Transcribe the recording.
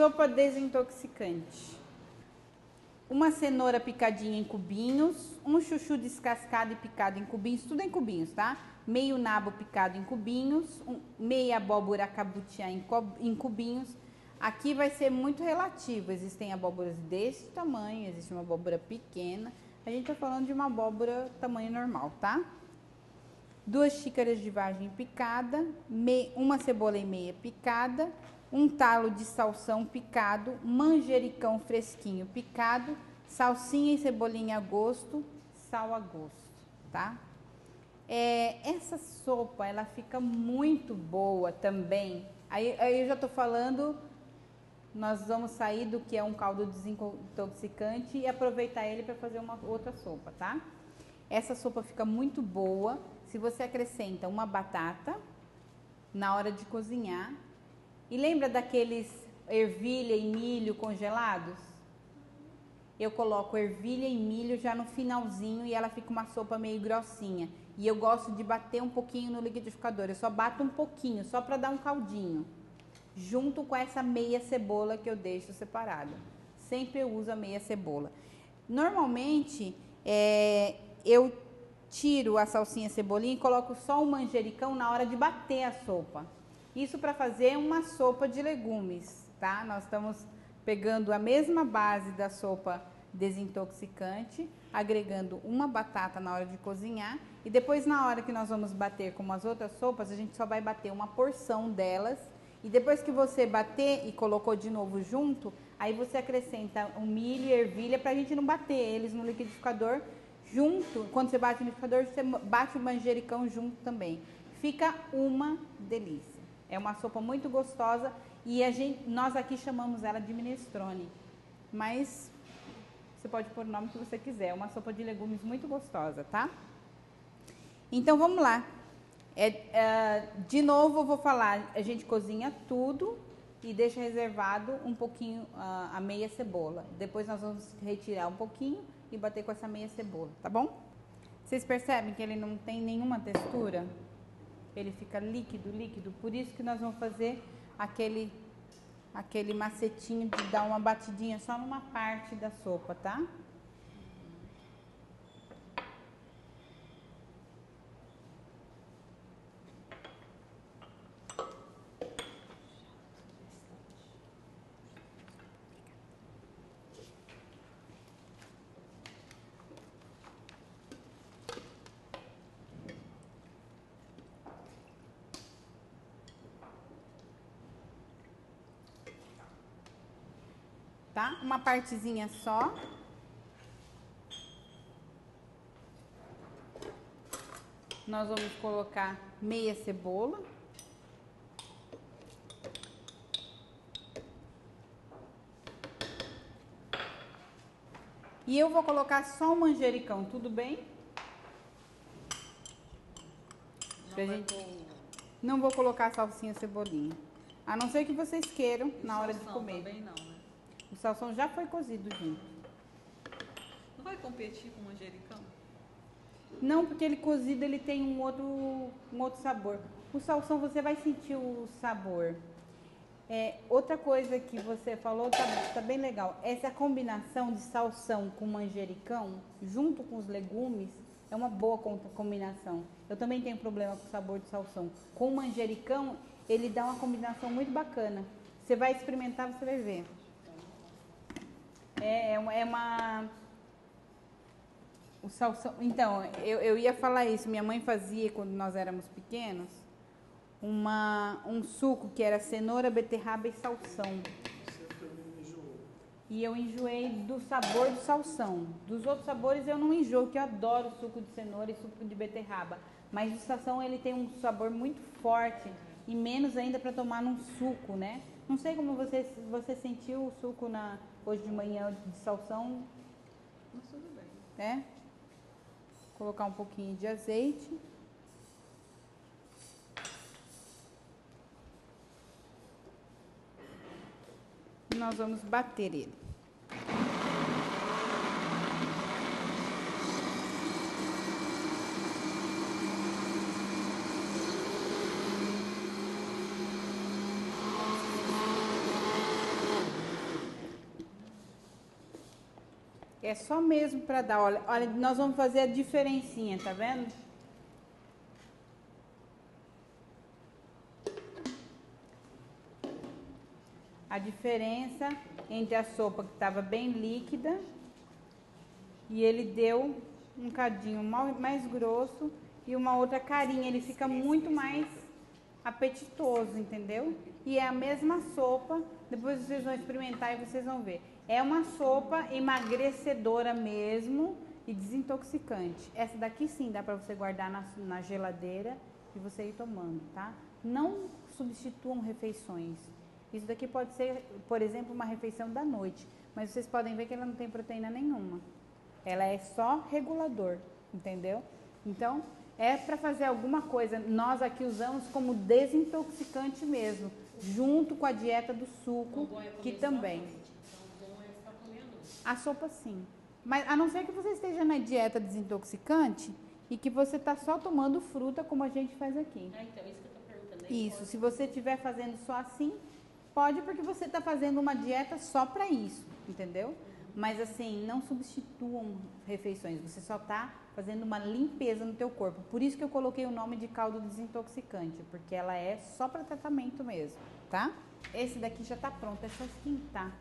Sopa desintoxicante. Uma cenoura picadinha em cubinhos, um chuchu descascado e picado em cubinhos, tudo em cubinhos, tá? Meio nabo picado em cubinhos, um, meia abóbora cabutiá em, em cubinhos. Aqui vai ser muito relativo, existem abóboras desse tamanho, existe uma abóbora pequena. A gente tá falando de uma abóbora tamanho normal, tá? Duas xícaras de vagem picada, uma cebola e meia picada, um talo de salsão picado, manjericão fresquinho picado, salsinha e cebolinha a gosto, sal a gosto, tá? É, essa sopa, ela fica muito boa também. Aí, aí eu já tô falando, nós vamos sair do que é um caldo desintoxicante e aproveitar ele para fazer uma outra sopa, tá? Essa sopa fica muito boa se você acrescenta uma batata na hora de cozinhar e lembra daqueles ervilha e milho congelados? Eu coloco ervilha e milho já no finalzinho e ela fica uma sopa meio grossinha. E eu gosto de bater um pouquinho no liquidificador. Eu só bato um pouquinho, só para dar um caldinho. Junto com essa meia cebola que eu deixo separada. Sempre eu uso a meia cebola. Normalmente, é, eu tiro a salsinha cebolinha e coloco só o manjericão na hora de bater a sopa. Isso para fazer uma sopa de legumes, tá? Nós estamos pegando a mesma base da sopa desintoxicante, agregando uma batata na hora de cozinhar e depois na hora que nós vamos bater como as outras sopas, a gente só vai bater uma porção delas e depois que você bater e colocou de novo junto, aí você acrescenta o milho e ervilha para a gente não bater eles no liquidificador junto. Quando você bate no liquidificador, você bate o manjericão junto também. Fica uma delícia. É uma sopa muito gostosa e a gente, nós aqui chamamos ela de minestrone. Mas você pode pôr o nome que você quiser. É uma sopa de legumes muito gostosa, tá? Então vamos lá. É, é, de novo eu vou falar, a gente cozinha tudo e deixa reservado um pouquinho uh, a meia cebola. Depois nós vamos retirar um pouquinho e bater com essa meia cebola, tá bom? Vocês percebem que ele não tem nenhuma textura? Ele fica líquido, líquido. Por isso que nós vamos fazer aquele, aquele macetinho de dar uma batidinha só numa parte da sopa, tá? Tá? Uma partezinha só. Nós vamos colocar meia cebola. E eu vou colocar só o manjericão, tudo bem? Não, gente... não vou colocar salsinha cebolinha. A não ser que vocês queiram na hora de comer. Também não, né? O salsão já foi cozido junto. Não vai competir com o manjericão? Não, porque ele cozido ele tem um outro, um outro sabor. O salsão você vai sentir o sabor. É, outra coisa que você falou tá, tá, bem legal. Essa combinação de salsão com manjericão, junto com os legumes, é uma boa combinação. Eu também tenho problema com o sabor de salsão. Com manjericão, ele dá uma combinação muito bacana. Você vai experimentar, você vai ver. É, é uma. É o salsão. Então, eu, eu ia falar isso. Minha mãe fazia quando nós éramos pequenos uma, um suco que era cenoura, beterraba e salsão. E eu enjoei do sabor do salsão. Dos outros sabores eu não enjoo, que eu adoro suco de cenoura e suco de beterraba. Mas o salsão ele tem um sabor muito forte e menos ainda para tomar num suco, né? Não sei como você, você sentiu o suco na, hoje de manhã de salsão. Mas tudo bem. Né? Colocar um pouquinho de azeite. E nós vamos bater ele. É só mesmo para dar, olha, olha, nós vamos fazer a diferencinha, tá vendo? A diferença entre a sopa que estava bem líquida e ele deu um cadinho mais grosso e uma outra carinha, ele fica muito mais apetitoso, entendeu? E é a mesma sopa, depois vocês vão experimentar e vocês vão ver. É uma sopa emagrecedora mesmo e desintoxicante. Essa daqui sim dá para você guardar na, na geladeira e você ir tomando, tá? Não substituam refeições. Isso daqui pode ser, por exemplo, uma refeição da noite, mas vocês podem ver que ela não tem proteína nenhuma. Ela é só regulador, entendeu? Então, é para fazer alguma coisa. Nós aqui usamos como desintoxicante mesmo, junto com a dieta do suco, que também. A sopa sim. Mas a não ser que você esteja na dieta desintoxicante e que você está só tomando fruta como a gente faz aqui. Ah, então, isso que eu tô perguntando. Isso, se você estiver fazendo só assim, pode porque você está fazendo uma dieta só para isso, entendeu? Mas assim, não substituam refeições, você só está fazendo uma limpeza no teu corpo. Por isso que eu coloquei o nome de caldo desintoxicante, porque ela é só para tratamento mesmo, tá? Esse daqui já está pronto, é só esquentar.